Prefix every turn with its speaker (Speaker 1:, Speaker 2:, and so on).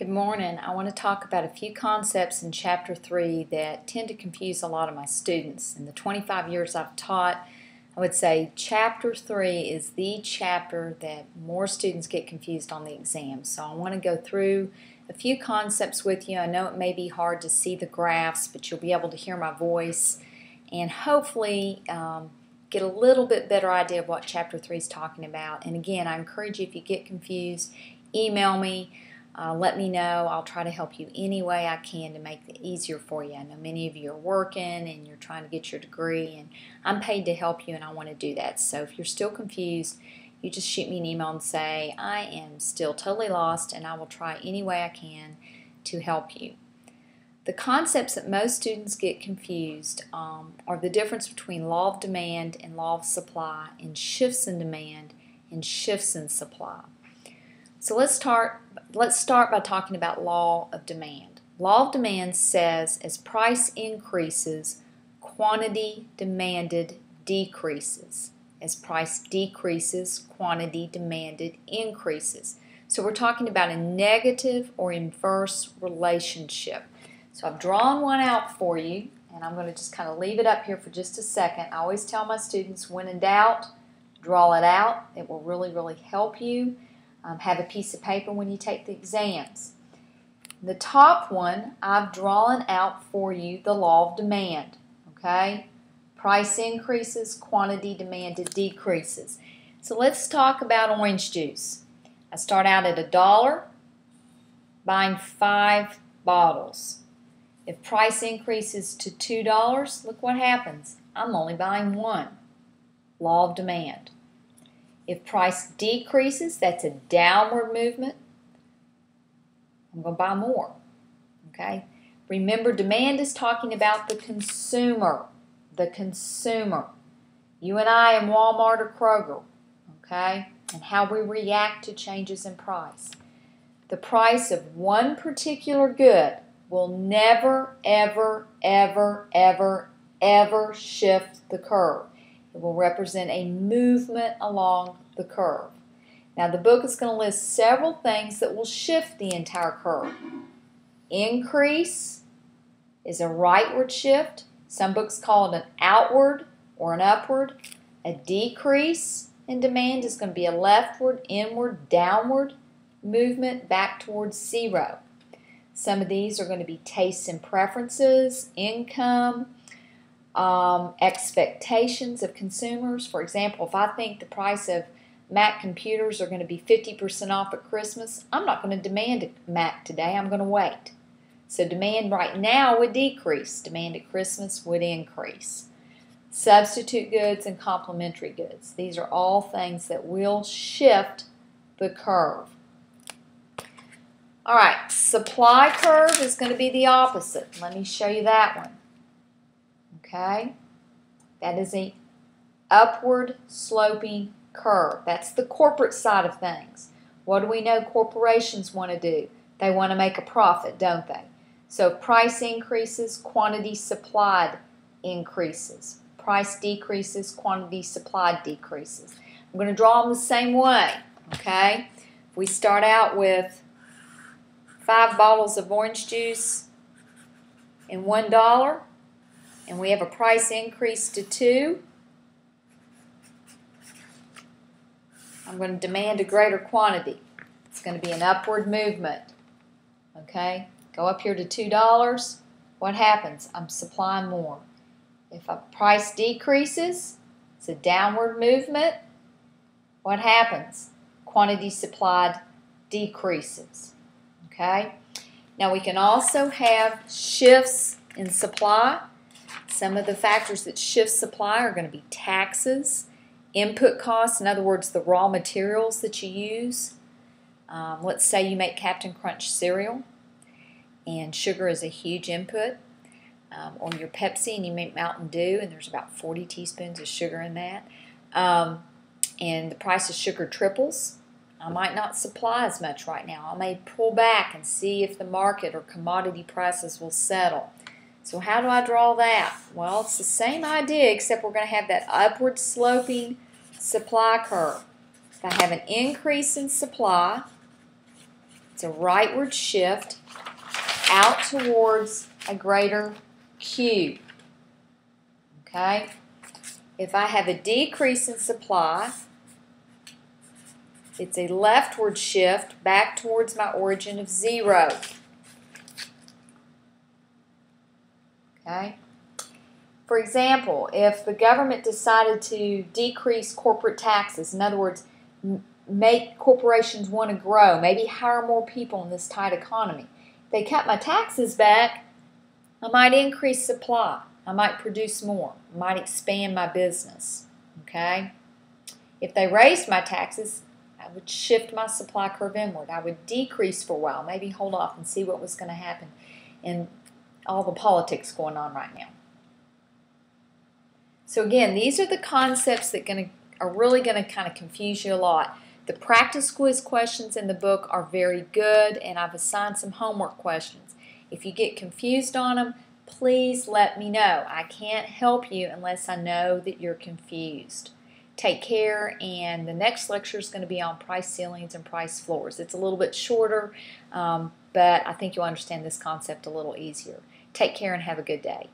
Speaker 1: Good morning. I want to talk about a few concepts in Chapter 3 that tend to confuse a lot of my students. In the 25 years I've taught, I would say Chapter 3 is the chapter that more students get confused on the exam. So I want to go through a few concepts with you. I know it may be hard to see the graphs, but you'll be able to hear my voice and hopefully um, get a little bit better idea of what Chapter 3 is talking about. And again, I encourage you if you get confused, email me. Uh, let me know. I'll try to help you any way I can to make it easier for you. I know many of you are working and you're trying to get your degree, and I'm paid to help you, and I want to do that. So if you're still confused, you just shoot me an email and say, I am still totally lost, and I will try any way I can to help you. The concepts that most students get confused um, are the difference between law of demand and law of supply, and shifts in demand and shifts in supply. So let's start, let's start by talking about law of demand. Law of demand says as price increases, quantity demanded decreases. As price decreases, quantity demanded increases. So we're talking about a negative or inverse relationship. So I've drawn one out for you, and I'm going to just kind of leave it up here for just a second. I always tell my students, when in doubt, draw it out. It will really, really help you. Um, have a piece of paper when you take the exams. The top one, I've drawn out for you the law of demand. Okay? Price increases, quantity demanded decreases. So let's talk about orange juice. I start out at a dollar, buying five bottles. If price increases to $2, look what happens. I'm only buying one. Law of demand. If price decreases, that's a downward movement. I'm going to buy more. Okay? Remember, demand is talking about the consumer. The consumer. You and I in Walmart or Kroger. Okay? And how we react to changes in price. The price of one particular good will never, ever, ever, ever, ever shift the curve. It will represent a movement along the curve. Now the book is going to list several things that will shift the entire curve. Increase is a rightward shift. Some books call it an outward or an upward. A decrease in demand is going to be a leftward, inward, downward movement back towards zero. Some of these are going to be tastes and preferences, income, um, expectations of consumers. For example, if I think the price of Mac computers are going to be 50% off at Christmas, I'm not going to demand a Mac today. I'm going to wait. So demand right now would decrease. Demand at Christmas would increase. Substitute goods and complementary goods. These are all things that will shift the curve. All right, supply curve is going to be the opposite. Let me show you that one. Okay? That is a upward sloping curve. That's the corporate side of things. What do we know corporations want to do? They want to make a profit, don't they? So price increases, quantity supplied increases. Price decreases, quantity supplied decreases. I'm going to draw them the same way, okay? If we start out with five bottles of orange juice and one dollar, and we have a price increase to 2, I'm going to demand a greater quantity. It's going to be an upward movement. Okay? Go up here to $2. What happens? I'm supplying more. If a price decreases, it's a downward movement. What happens? Quantity supplied decreases. Okay? Now we can also have shifts in supply. Some of the factors that shift supply are going to be taxes, input costs, in other words, the raw materials that you use. Um, let's say you make Captain Crunch cereal, and sugar is a huge input. Um, or your Pepsi, and you make Mountain Dew, and there's about 40 teaspoons of sugar in that. Um, and the price of sugar triples. I might not supply as much right now. I may pull back and see if the market or commodity prices will settle. So how do I draw that? Well, it's the same idea except we're going to have that upward sloping supply curve. If I have an increase in supply, It's a rightward shift out towards a greater Q. Okay? If I have a decrease in supply, it's a leftward shift back towards my origin of zero. Okay? For example, if the government decided to decrease corporate taxes, in other words, make corporations want to grow, maybe hire more people in this tight economy, if they cut my taxes back, I might increase supply. I might produce more. I might expand my business. Okay? If they raised my taxes, I would shift my supply curve inward. I would decrease for a while, maybe hold off and see what was going to happen in all the politics going on right now. So again, these are the concepts that gonna, are really going to kind of confuse you a lot. The practice quiz questions in the book are very good, and I've assigned some homework questions. If you get confused on them, please let me know. I can't help you unless I know that you're confused. Take care, and the next lecture is going to be on price ceilings and price floors. It's a little bit shorter, um, but I think you'll understand this concept a little easier. Take care and have a good day.